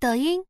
抖音